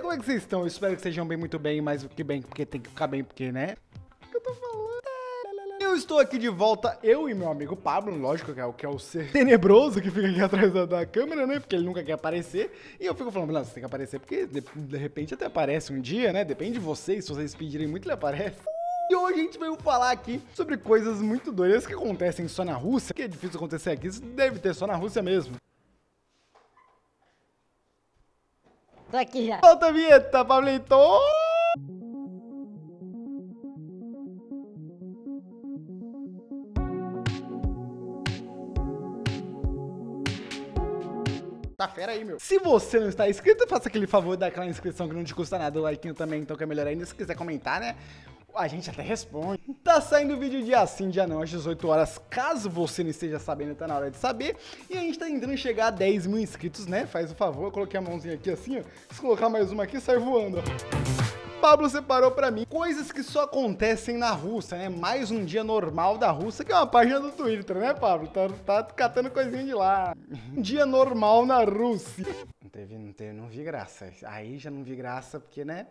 Como é que vocês estão? Eu espero que sejam bem, muito bem, mais do que bem, porque tem que ficar bem, porque, né? O que eu tô falando? Eu estou aqui de volta, eu e meu amigo Pablo, lógico que é o que é o ser tenebroso que fica aqui atrás da, da câmera, né? Porque ele nunca quer aparecer. E eu fico falando, não, você tem que aparecer porque de, de repente até aparece um dia, né? Depende de vocês, se vocês pedirem muito, ele aparece. E hoje a gente veio falar aqui sobre coisas muito doidas que acontecem só na Rússia, que é difícil acontecer aqui, isso deve ter só na Rússia mesmo. Tô aqui já. Solta a vinheta, Pablito! Tá fera aí, meu. Se você não está inscrito, faça aquele favor de dar aquela inscrição que não te custa nada. O like também, então que é melhor ainda. Se quiser comentar, né? A gente até responde. Tá saindo vídeo dia sim, dia não, às 18 horas. Caso você não esteja sabendo, tá na hora de saber. E a gente tá tentando chegar a 10 mil inscritos, né? Faz o favor, eu coloquei a mãozinha aqui assim, ó. Se colocar mais uma aqui, sai voando, ó. Pablo separou para mim coisas que só acontecem na Rússia, né? Mais um dia normal da Rússia, que é uma página do Twitter, né, Pablo? Tá, tá catando coisinha de lá. Dia normal na Rússia. Não teve, não teve, não vi graça. Aí já não vi graça, porque, né?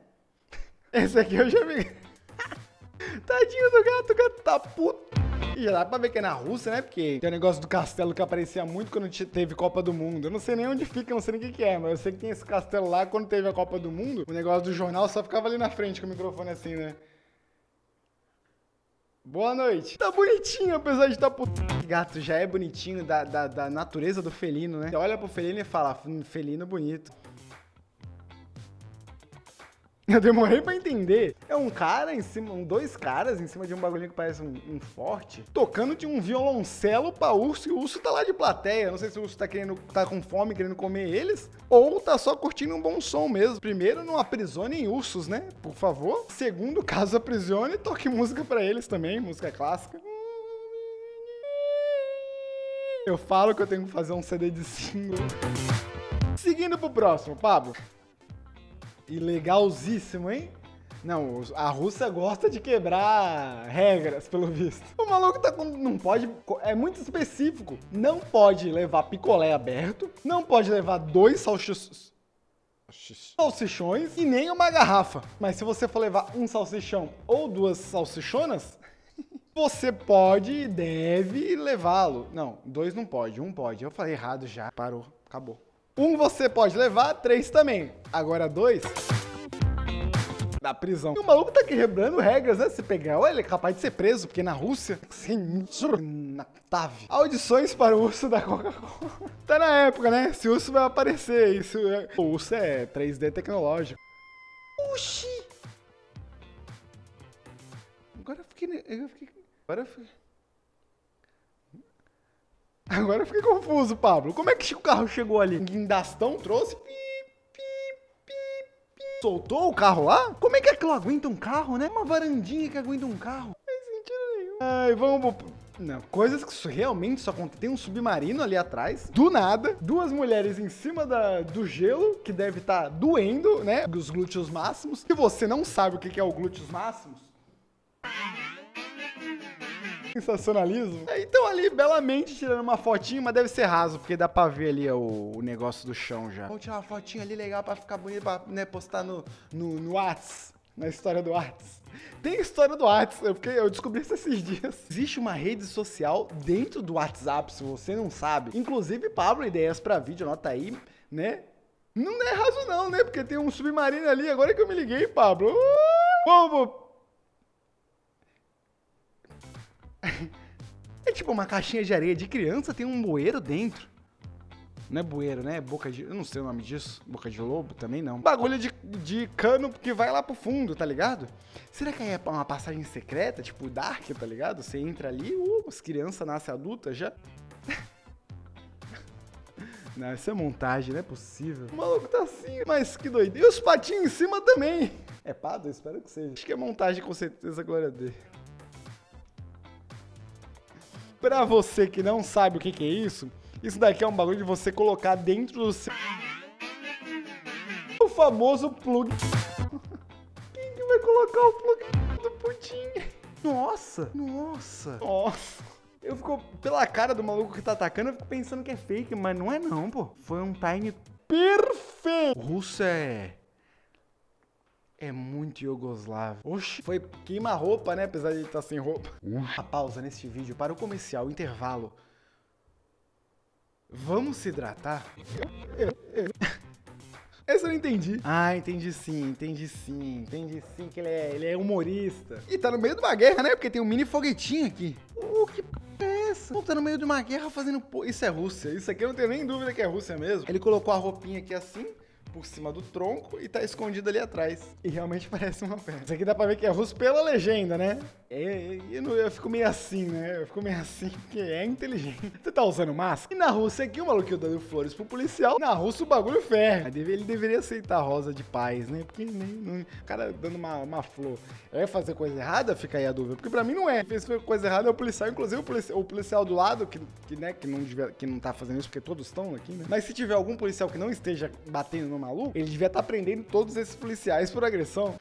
Esse aqui eu já vi. Tadinho do gato, o gato tá puto. E já dá pra ver que é na Rússia, né? Porque tem o negócio do castelo que aparecia muito quando teve Copa do Mundo. Eu não sei nem onde fica, não sei nem o que, que é, mas eu sei que tem esse castelo lá quando teve a Copa do Mundo. O negócio do jornal só ficava ali na frente com o microfone assim, né? Boa noite. Tá bonitinho, apesar de estar tá puto. Gato já é bonitinho da, da, da natureza do felino, né? Você olha pro felino e fala, hum, felino bonito. Eu demorei pra entender. É um cara em cima, um, dois caras em cima de um bagulhinho que parece um, um, forte, tocando de um violoncelo pra urso e o urso tá lá de plateia. Não sei se o urso tá querendo, tá com fome, querendo comer eles, ou tá só curtindo um bom som mesmo. Primeiro, não aprisionem ursos, né? Por favor. Segundo, caso aprisione, toque música pra eles também, música clássica. Eu falo que eu tenho que fazer um CD de single. Seguindo pro próximo, Pablo. Ilegalzíssimo, hein? Não, a Rússia gosta de quebrar regras, pelo visto. O maluco tá com. Não pode. É muito específico. Não pode levar picolé aberto. Não pode levar dois salsichões. Salsichões e nem uma garrafa. Mas se você for levar um salsichão ou duas salsichonas, você pode e deve levá-lo. Não, dois não pode, um pode. Eu falei errado já. Parou, acabou. Um você pode levar, três também. Agora dois da prisão. E o maluco tá quebrando regras, né? Se pegar, olha, ele é capaz de ser preso, porque na Rússia, sem na TAV. Audições para o urso da Coca-Cola. Tá na época, né? Se o urso vai aparecer, isso é... O urso é 3D tecnológico. Oxi! Agora eu fiquei... Eu fiquei... Agora eu fiquei... Agora eu fiquei confuso, Pablo. Como é que o carro chegou ali? Guindastão trouxe? Soltou o carro lá? Como é que aquilo aguenta um carro, né? Uma varandinha que aguenta um carro. Não faz sentido nenhum. Ai, vamos... Não, coisas que realmente só acontecem. Tem um submarino ali atrás, do nada. Duas mulheres em cima da, do gelo, que deve estar tá doendo, né? Os glúteos máximos. Se você não sabe o que é o glúteos máximos, Sensacionalismo. Então ali, belamente, tirando uma fotinha, mas deve ser raso, porque dá pra ver ali o, o negócio do chão já. Vou tirar uma fotinha ali legal pra ficar bonito, pra né, postar no, no, no Whats, na história do Whats. Tem história do WhatsApp, eu, fiquei, eu descobri isso esses dias. Existe uma rede social dentro do WhatsApp, se você não sabe. Inclusive, Pablo, ideias pra vídeo, anota aí, né? Não é raso não, né? Porque tem um submarino ali, agora que eu me liguei, Pablo. Vamos, É tipo uma caixinha de areia de criança, tem um bueiro dentro. Não é bueiro, né? É boca de. Eu não sei o nome disso. Boca de lobo também não. Bagulho de, de cano que vai lá pro fundo, tá ligado? Será que é uma passagem secreta, tipo Dark, tá ligado? Você entra ali, uh, as crianças nascem adultas já. não, isso é montagem, não é possível. O maluco tá assim, mas que doido. E os patinhos em cima também. É pado? Espero que seja. Acho que é montagem com certeza, glória a Deus. Pra você que não sabe o que, que é isso, isso daqui é um bagulho de você colocar dentro do seu... O famoso plug. Quem que vai colocar o plug do Putin? Nossa, nossa, nossa. Eu fico, pela cara do maluco que tá atacando, eu fico pensando que é fake, mas não é não, pô. Foi um time perfeito. O russo é. É muito Yugoslavo. Oxi, foi queima-roupa, né? Apesar de ele estar sem roupa. A pausa neste vídeo para o comercial, intervalo. Vamos se hidratar? Essa eu não entendi. Ah, entendi sim, entendi sim, entendi sim que ele é, ele é humorista. E tá no meio de uma guerra, né? Porque tem um mini foguetinho aqui. Uh, que p é essa? Pô, tá no meio de uma guerra fazendo... Isso é Rússia, isso aqui eu não tenho nem dúvida que é Rússia mesmo. Ele colocou a roupinha aqui assim, por cima do tronco e tá escondido ali atrás. E realmente parece uma perna. Isso aqui dá pra ver que é russo pela legenda, né? É, eu, eu, fico meio assim, né? Eu fico meio assim, porque é inteligente. Você tá usando máscara? E na Rússia aqui, o maluquinho dando flores pro policial. Na Rússia, o bagulho ferra. Ele deveria aceitar a rosa de paz, né? Porque nem, não, o cara dando uma, uma flor. Ia fazer coisa errada? Fica aí a dúvida. Porque pra mim não é. Quem fez coisa errada é o policial. Inclusive, o policial, o policial do lado, que, que, né, que, não que não tá fazendo isso, porque todos estão aqui, né? Mas se tiver algum policial que não esteja batendo no maluco, ele devia estar tá prendendo todos esses policiais por agressão.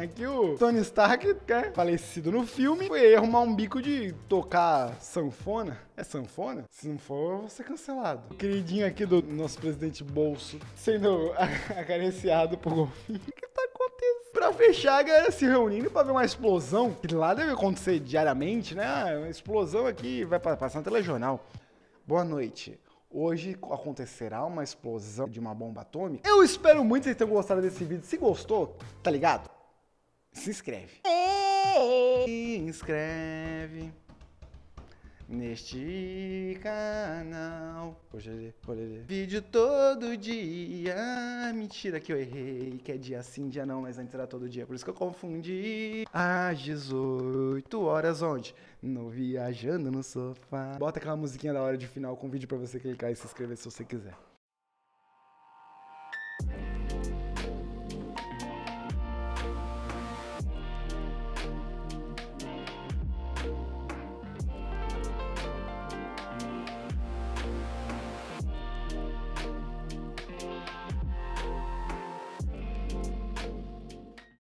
Aqui o Tony Stark, é falecido no filme, foi arrumar um bico de tocar sanfona. É sanfona? Se não for, vou ser cancelado. O queridinho aqui do nosso presidente Bolso sendo acariciado por golfinho. O que tá acontecendo? Pra fechar, a galera se reunindo pra ver uma explosão, que lá deve acontecer diariamente, né? Ah, uma explosão aqui vai passar na telejornal. Boa noite. Hoje acontecerá uma explosão de uma bomba atômica. Eu espero muito que vocês tenham gostado desse vídeo. Se gostou, tá ligado? Se inscreve. Se inscreve neste canal. Hoje, hoje, vídeo todo dia. Mentira que eu errei, que é dia sim, dia não, mas antes era todo dia, por isso que eu confundi. Às 18 horas onde? No Viajando no Sofá. Bota aquela musiquinha da hora de final com vídeo pra você clicar e se inscrever se você quiser.